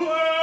Whoa!